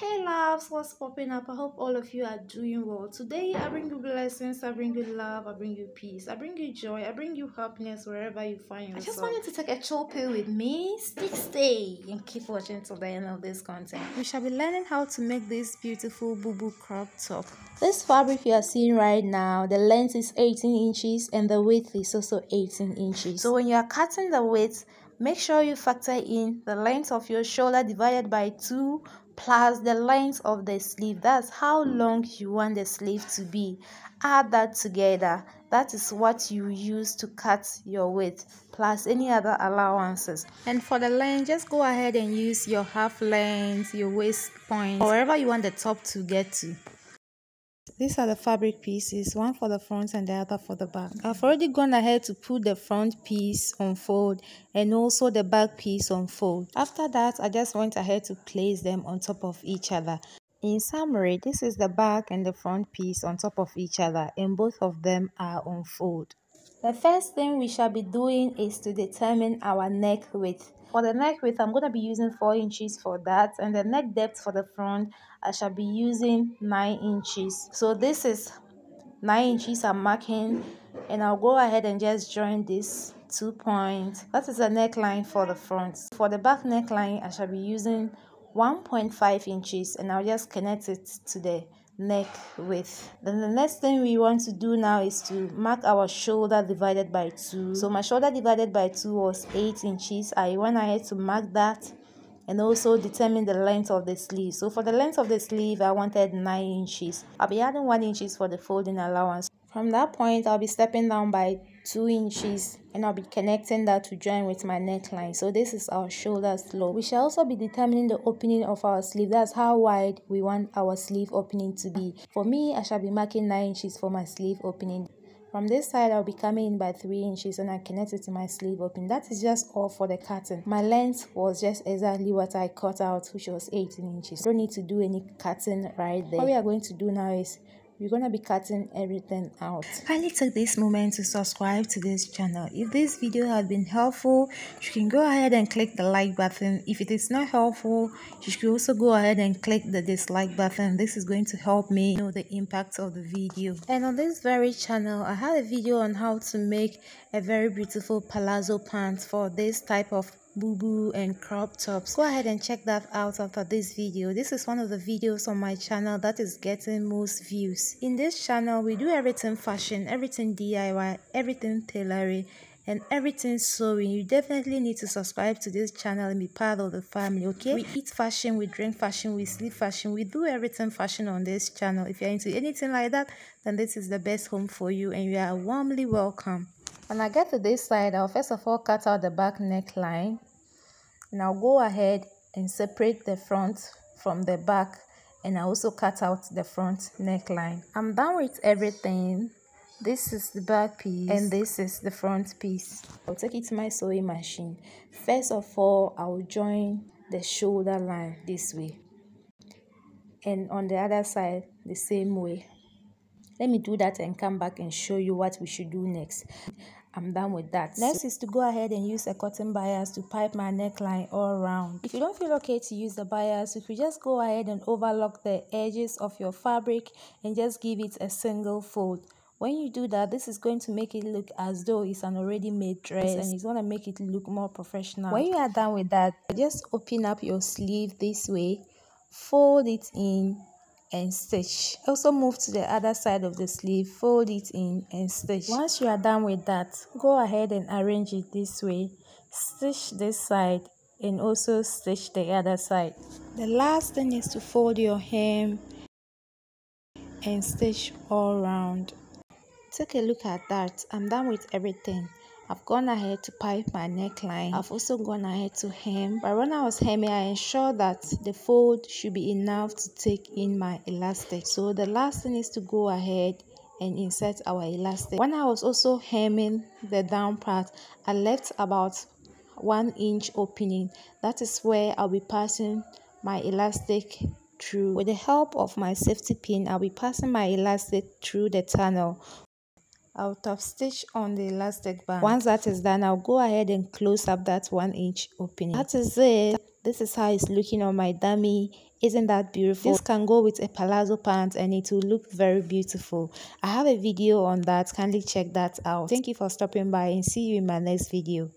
Hey loves, what's popping up? I hope all of you are doing well. Today I bring you blessings, I bring you love, I bring you peace, I bring you joy, I bring you happiness wherever you find yourself. I just wanted to take a chill pill with me. Stick stay and keep watching till the end of this content. We shall be learning how to make this beautiful bubu crop top. This fabric you are seeing right now, the length is 18 inches and the width is also 18 inches. So when you are cutting the width, make sure you factor in the length of your shoulder divided by 2 plus the length of the sleeve. That's how long you want the sleeve to be. Add that together. That is what you use to cut your width plus any other allowances. And for the length just go ahead and use your half length your waist point wherever you want the top to get to these are the fabric pieces, one for the front and the other for the back. I've already gone ahead to put the front piece on fold and also the back piece on fold. After that, I just went ahead to place them on top of each other. In summary, this is the back and the front piece on top of each other and both of them are on fold. The first thing we shall be doing is to determine our neck width. For the neck width, I'm going to be using 4 inches for that and the neck depth for the front, I shall be using 9 inches. So this is 9 inches I'm marking and I'll go ahead and just join this two points. That is the neckline for the front. For the back neckline, I shall be using 1.5 inches and I'll just connect it to the neck width then the next thing we want to do now is to mark our shoulder divided by 2 so my shoulder divided by 2 was 8 inches. I went ahead to mark that and also determine the length of the sleeve. So for the length of the sleeve i wanted 9 inches. I'll be adding 1 inches for the folding allowance. From that point i'll be stepping down by 2 inches and I'll be connecting that to join with my neckline. So this is our shoulder slope. We shall also be determining the opening of our sleeve. That's how wide we want our sleeve opening to be. For me, I shall be marking 9 inches for my sleeve opening. From this side, I'll be coming in by 3 inches and I connect it to my sleeve opening. That is just all for the cutting. My length was just exactly what I cut out, which was 18 inches. Don't need to do any cutting right there. What we are going to do now is we're gonna be cutting everything out. Kindly take this moment to subscribe to this channel. If this video has been helpful you can go ahead and click the like button. If it is not helpful you should also go ahead and click the dislike button. This is going to help me know the impact of the video. And on this very channel i had a video on how to make a very beautiful palazzo pants for this type of bubu and crop tops. Go ahead and check that out after this video. This is one of the videos on my channel that is getting most views. In this channel we do everything fashion everything diy everything tailoring and everything sewing. You definitely need to subscribe to this channel and be part of the family okay? We eat fashion we drink fashion we sleep fashion we do everything fashion on this channel. If you're into anything like that then this is the best home for you and you are warmly welcome when I get to this side, I'll first of all cut out the back neckline. I'll go ahead and separate the front from the back. And I also cut out the front neckline. I'm done with everything. This is the back piece and this is the front piece. I'll take it to my sewing machine. First of all, I'll join the shoulder line this way. And on the other side, the same way. Let me do that and come back and show you what we should do next. I'm done with that. Next is to go ahead and use a cotton bias to pipe my neckline all around. If you don't feel okay to use the bias, you could just go ahead and overlock the edges of your fabric and just give it a single fold. When you do that, this is going to make it look as though it's an already made dress and it's going to make it look more professional. When you are done with that, just open up your sleeve this way, fold it in and stitch. Also move to the other side of the sleeve fold it in and stitch. Once you are done with that go ahead and arrange it this way. Stitch this side and also stitch the other side. The last thing is to fold your hem and stitch all around take a look at that. I'm done with everything I've gone ahead to pipe my neckline. I've also gone ahead to hem. But when I was hemming, I ensured that the fold should be enough to take in my elastic. So the last thing is to go ahead and insert our elastic. When I was also hemming the down part, I left about one inch opening. That is where I'll be passing my elastic through. With the help of my safety pin, I'll be passing my elastic through the tunnel. I'll top stitch on the elastic band. Once that is done, I'll go ahead and close up that one inch opening. That is it. this is how it's looking on my dummy isn't that beautiful this can go with a palazzo pant and it will look very beautiful i have a video on that kindly check that out thank you for stopping by and see you in my next video